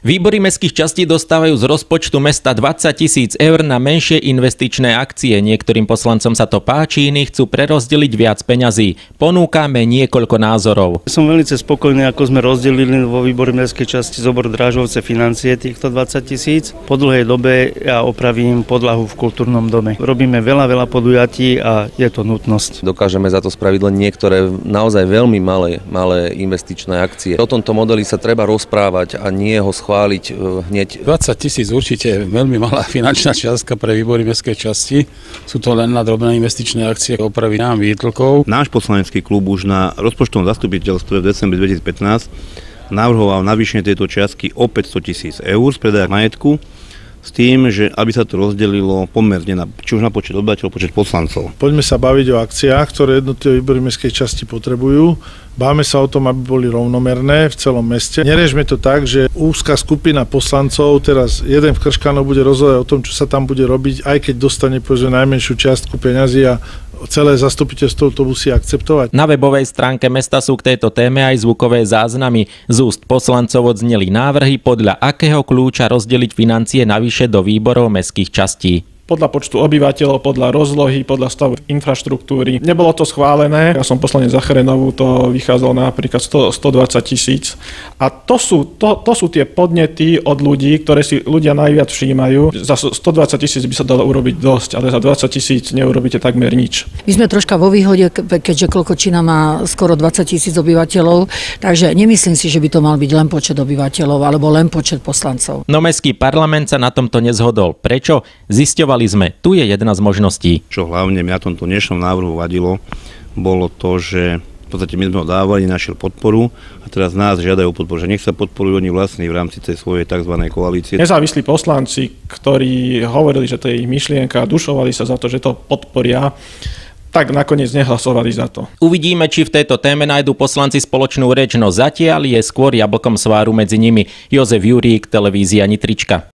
Výbory mestských častí dostávajú z rozpočtu mesta 20 tisíc eur na menšie investičné akcie. Niektorým poslancom sa to páči, iní chcú prerozdeliť viac peňazí. Ponúkame niekoľko názorov. Som veľmi spokojný, ako sme rozdelili vo výbore mestskej časti zobor Drážovce financie týchto 20 tisíc. Po dlhej dobe ja opravím podlahu v kultúrnom dome. Robíme veľa, veľa podujatí a je to nutnosť. Dokážeme za to spraviť len niektoré naozaj veľmi malé, malé investičné akcie. O tomto modeli sa treba rozprávať a nie ho schváliť e, hneď. 20 tisíc určite je veľmi malá finančná čiastka pre výbory mestskej časti. Sú to len na drobné investičné akcie opravy nám výtlkov. Náš poslanecký klub už na rozpočtovom zastupiteľstve v decembri 2015 navrhoval navýšenie tejto čiastky o 500 tisíc eur z predaja majetku s tým, že aby sa to rozdelilo pomerne na, či už na počet obyvateľov, počet poslancov. Poďme sa baviť o akciách, ktoré jednotlivé výbory mestskej časti potrebujú. Báme sa o tom, aby boli rovnomerné v celom meste. Nerežme to tak, že úzka skupina poslancov, teraz jeden v Krškánov bude rozhodovať o tom, čo sa tam bude robiť, aj keď dostane povedzme najmenšiu čiastku peňazí a celé zastupiteľstvo to musí akceptovať. Na webovej stránke mesta sú k tejto téme aj zvukové záznamy. Z úst poslancov odzneli návrhy, podľa akého kľúča rozdeliť financie navyše do výborov mestských častí podľa počtu obyvateľov, podľa rozlohy, podľa stavu infraštruktúry. Nebolo to schválené, ja som poslanec Zacherenovú, to vychádzalo napríklad 100, 120 tisíc. A to sú, to, to sú tie podnety od ľudí, ktoré si ľudia najviac všímajú. Za 120 tisíc by sa dalo urobiť dosť, ale za 20 tisíc neurobíte takmer nič. My sme troška vo výhode, keďže Klkočina má skoro 20 tisíc obyvateľov, takže nemyslím si, že by to mal byť len počet obyvateľov alebo len počet poslancov. No mestský parlament sa na tomto nezhodol. Prečo? Zisťovali Povedali sme, tu je jedna z možností. Čo hlavne mňa tomto dnešnom návrhu vadilo, bolo to, že v podstate my sme ho dávali, našiel podporu a teraz nás žiadajú podporu, že nech sa podporujú oni vlastní v rámci tej svojej tzv. koalície. Nezávislí poslanci, ktorí hovorili, že to je ich myšlienka, dušovali sa za to, že to podporia, tak nakoniec nehlasovali za to. Uvidíme, či v tejto téme nájdu poslanci spoločnú reč, no zatiaľ je skôr jablkom sváru medzi nimi. Jozef Jurík, televízia Nitrička.